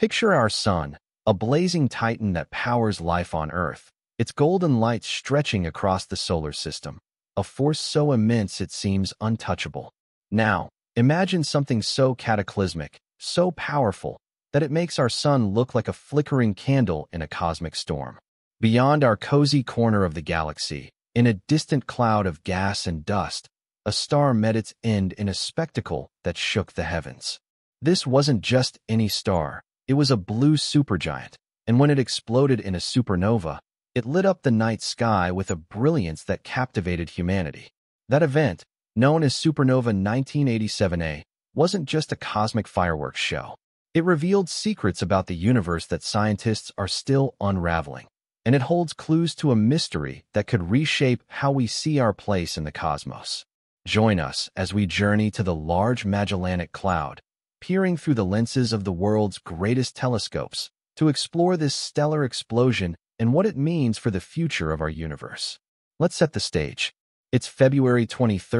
Picture our sun, a blazing titan that powers life on Earth, its golden light stretching across the solar system, a force so immense it seems untouchable. Now, imagine something so cataclysmic, so powerful, that it makes our sun look like a flickering candle in a cosmic storm. Beyond our cozy corner of the galaxy, in a distant cloud of gas and dust, a star met its end in a spectacle that shook the heavens. This wasn't just any star, it was a blue supergiant, and when it exploded in a supernova, it lit up the night sky with a brilliance that captivated humanity. That event, known as Supernova 1987A, wasn't just a cosmic fireworks show. It revealed secrets about the universe that scientists are still unraveling, and it holds clues to a mystery that could reshape how we see our place in the cosmos. Join us as we journey to the Large Magellanic Cloud, peering through the lenses of the world's greatest telescopes to explore this stellar explosion and what it means for the future of our universe. Let's set the stage. It's February 23,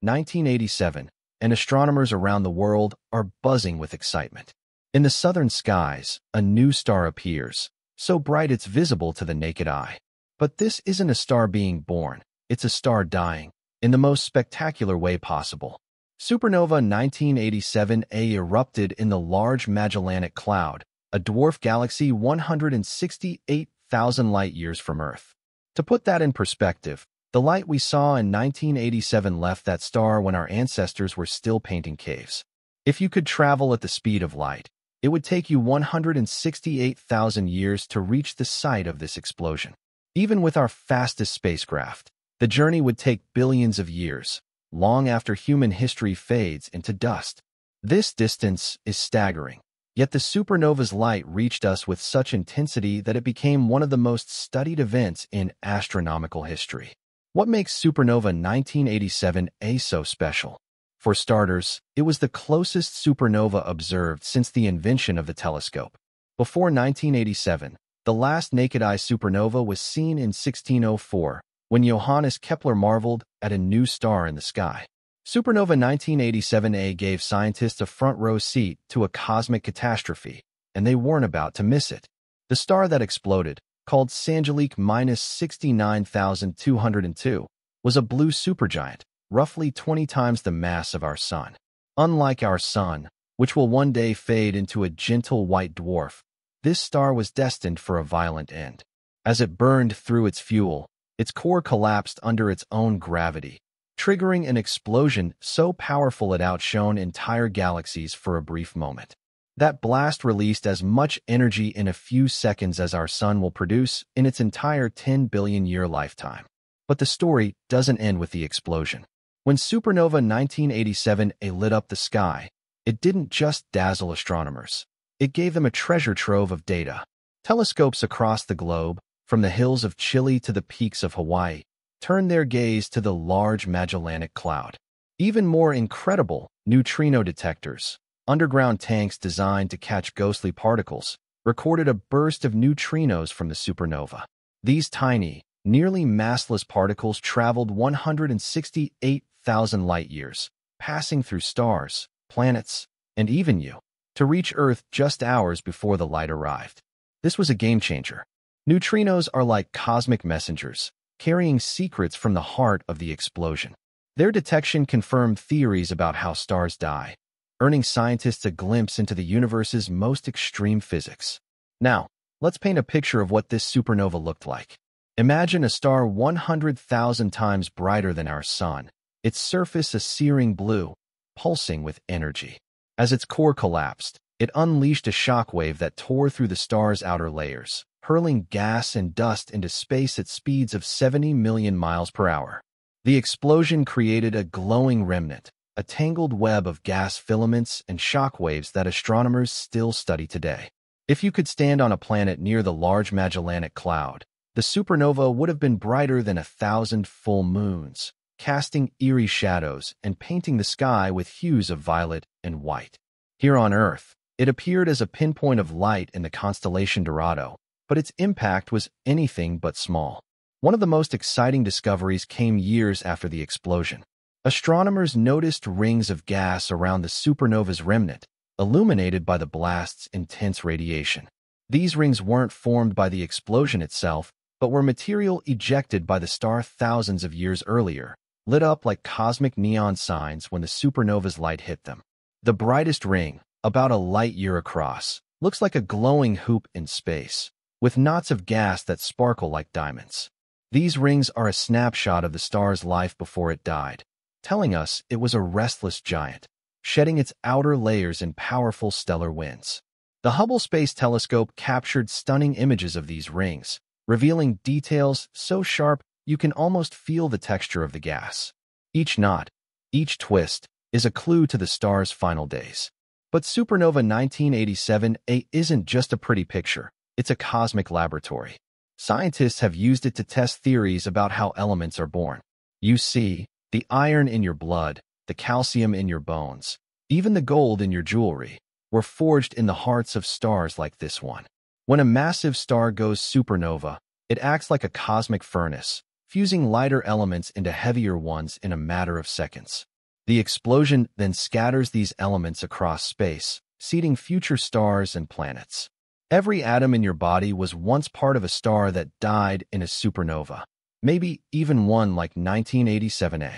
1987, and astronomers around the world are buzzing with excitement. In the southern skies, a new star appears, so bright it's visible to the naked eye. But this isn't a star being born, it's a star dying, in the most spectacular way possible. Supernova 1987A erupted in the Large Magellanic Cloud, a dwarf galaxy 168,000 light-years from Earth. To put that in perspective, the light we saw in 1987 left that star when our ancestors were still painting caves. If you could travel at the speed of light, it would take you 168,000 years to reach the site of this explosion. Even with our fastest spacecraft, the journey would take billions of years, long after human history fades into dust. This distance is staggering, yet the supernova's light reached us with such intensity that it became one of the most studied events in astronomical history. What makes Supernova 1987A so special? For starters, it was the closest supernova observed since the invention of the telescope. Before 1987, the last naked-eye supernova was seen in 1604, when Johannes Kepler marveled at a new star in the sky. Supernova 1987A gave scientists a front-row seat to a cosmic catastrophe, and they weren't about to miss it. The star that exploded, called Sanduleak 69202, was a blue supergiant, roughly 20 times the mass of our sun. Unlike our sun, which will one day fade into a gentle white dwarf, this star was destined for a violent end. As it burned through its fuel, its core collapsed under its own gravity, triggering an explosion so powerful it outshone entire galaxies for a brief moment. That blast released as much energy in a few seconds as our sun will produce in its entire 10 billion year lifetime. But the story doesn't end with the explosion. When supernova 1987A lit up the sky, it didn't just dazzle astronomers. It gave them a treasure trove of data. Telescopes across the globe, from the hills of Chile to the peaks of Hawaii, turned their gaze to the large Magellanic Cloud. Even more incredible, neutrino detectors, underground tanks designed to catch ghostly particles, recorded a burst of neutrinos from the supernova. These tiny, nearly massless particles traveled 168 thousand light-years, passing through stars, planets, and even you, to reach Earth just hours before the light arrived. This was a game-changer. Neutrinos are like cosmic messengers, carrying secrets from the heart of the explosion. Their detection confirmed theories about how stars die, earning scientists a glimpse into the universe's most extreme physics. Now, let's paint a picture of what this supernova looked like. Imagine a star 100,000 times brighter than our sun, its surface a searing blue, pulsing with energy. As its core collapsed, it unleashed a shockwave that tore through the star's outer layers, hurling gas and dust into space at speeds of 70 million miles per hour. The explosion created a glowing remnant, a tangled web of gas filaments and shockwaves that astronomers still study today. If you could stand on a planet near the Large Magellanic Cloud, the supernova would have been brighter than a thousand full moons, casting eerie shadows and painting the sky with hues of violet and white. Here on Earth, it appeared as a pinpoint of light in the constellation Dorado, but its impact was anything but small. One of the most exciting discoveries came years after the explosion. Astronomers noticed rings of gas around the supernova's remnant, illuminated by the blast's intense radiation. These rings weren't formed by the explosion itself, but were material ejected by the star thousands of years earlier, lit up like cosmic neon signs when the supernova's light hit them. The brightest ring, about a light year across, looks like a glowing hoop in space, with knots of gas that sparkle like diamonds. These rings are a snapshot of the star's life before it died, telling us it was a restless giant, shedding its outer layers in powerful stellar winds. The Hubble Space Telescope captured stunning images of these rings, revealing details so sharp you can almost feel the texture of the gas. Each knot, each twist, is a clue to the star's final days. But supernova 1987A isn't just a pretty picture, it's a cosmic laboratory. Scientists have used it to test theories about how elements are born. You see, the iron in your blood, the calcium in your bones, even the gold in your jewelry, were forged in the hearts of stars like this one. When a massive star goes supernova, it acts like a cosmic furnace, fusing lighter elements into heavier ones in a matter of seconds. The explosion then scatters these elements across space, seeding future stars and planets. Every atom in your body was once part of a star that died in a supernova, maybe even one like 1987A.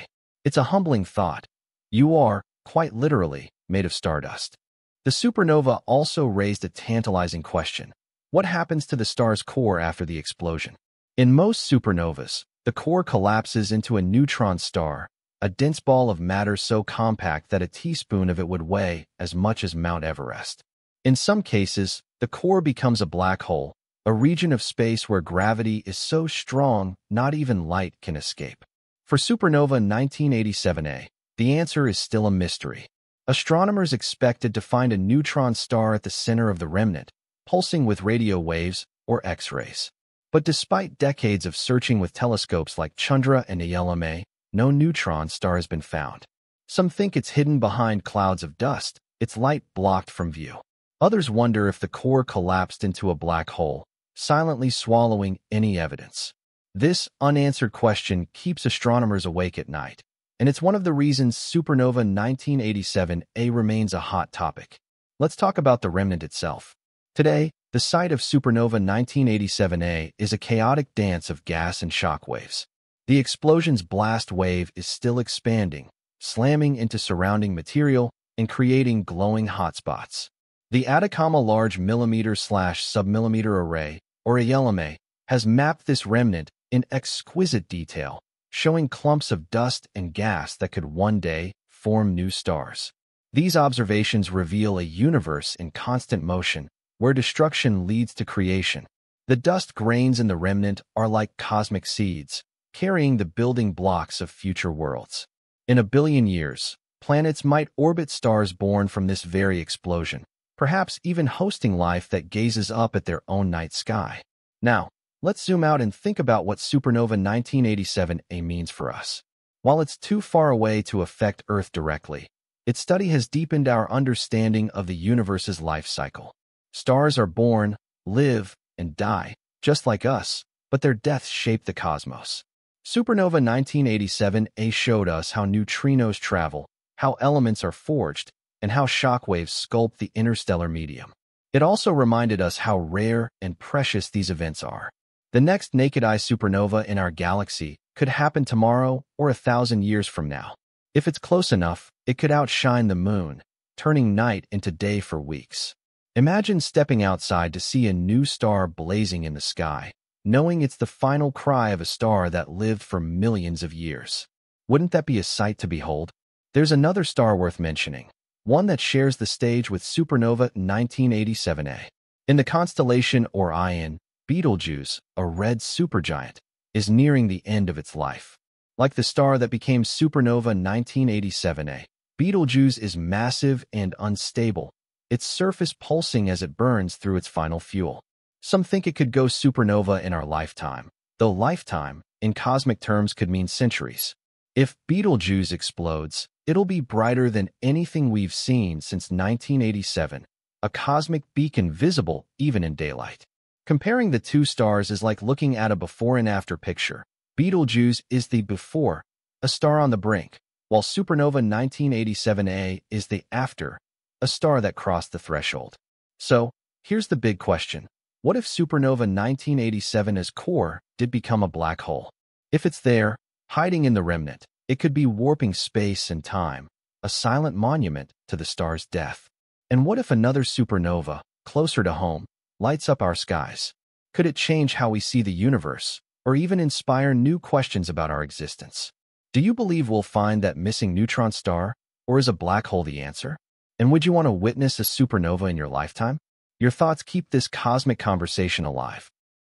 It's a humbling thought. You are, quite literally, made of stardust. The supernova also raised a tantalizing question. What happens to the star's core after the explosion? In most supernovas, the core collapses into a neutron star, a dense ball of matter so compact that a teaspoon of it would weigh as much as Mount Everest. In some cases, the core becomes a black hole, a region of space where gravity is so strong not even light can escape. For supernova 1987A, the answer is still a mystery. Astronomers expected to find a neutron star at the center of the remnant, pulsing with radio waves or X-rays. But despite decades of searching with telescopes like Chandra and ALMA, no neutron star has been found. Some think it's hidden behind clouds of dust, its light blocked from view. Others wonder if the core collapsed into a black hole, silently swallowing any evidence. This unanswered question keeps astronomers awake at night and it's one of the reasons supernova 1987A remains a hot topic. Let's talk about the remnant itself. Today, the site of supernova 1987A is a chaotic dance of gas and shock waves. The explosion's blast wave is still expanding, slamming into surrounding material and creating glowing hotspots. The Atacama Large Millimeter-slash-Submillimeter Array, or ALMA, has mapped this remnant in exquisite detail, showing clumps of dust and gas that could one day form new stars. These observations reveal a universe in constant motion, where destruction leads to creation. The dust grains in the remnant are like cosmic seeds, carrying the building blocks of future worlds. In a billion years, planets might orbit stars born from this very explosion, perhaps even hosting life that gazes up at their own night sky. Now, Let's zoom out and think about what supernova 1987A means for us. While it's too far away to affect Earth directly, its study has deepened our understanding of the universe's life cycle. Stars are born, live, and die, just like us, but their deaths shape the cosmos. Supernova 1987A showed us how neutrinos travel, how elements are forged, and how shockwaves sculpt the interstellar medium. It also reminded us how rare and precious these events are. The next naked-eye supernova in our galaxy could happen tomorrow or a thousand years from now. If it's close enough, it could outshine the moon, turning night into day for weeks. Imagine stepping outside to see a new star blazing in the sky, knowing it's the final cry of a star that lived for millions of years. Wouldn't that be a sight to behold? There's another star worth mentioning, one that shares the stage with supernova 1987A. In the constellation Orion, Betelgeuse, a red supergiant, is nearing the end of its life. Like the star that became supernova 1987A, Betelgeuse is massive and unstable, its surface pulsing as it burns through its final fuel. Some think it could go supernova in our lifetime, though lifetime, in cosmic terms, could mean centuries. If Betelgeuse explodes, it'll be brighter than anything we've seen since 1987, a cosmic beacon visible even in daylight. Comparing the two stars is like looking at a before and after picture. Betelgeuse is the before, a star on the brink, while supernova 1987A is the after, a star that crossed the threshold. So, here's the big question. What if supernova 1987's core did become a black hole? If it's there, hiding in the remnant, it could be warping space and time, a silent monument to the star's death. And what if another supernova, closer to home, lights up our skies? Could it change how we see the universe, or even inspire new questions about our existence? Do you believe we'll find that missing neutron star, or is a black hole the answer? And would you want to witness a supernova in your lifetime? Your thoughts keep this cosmic conversation alive.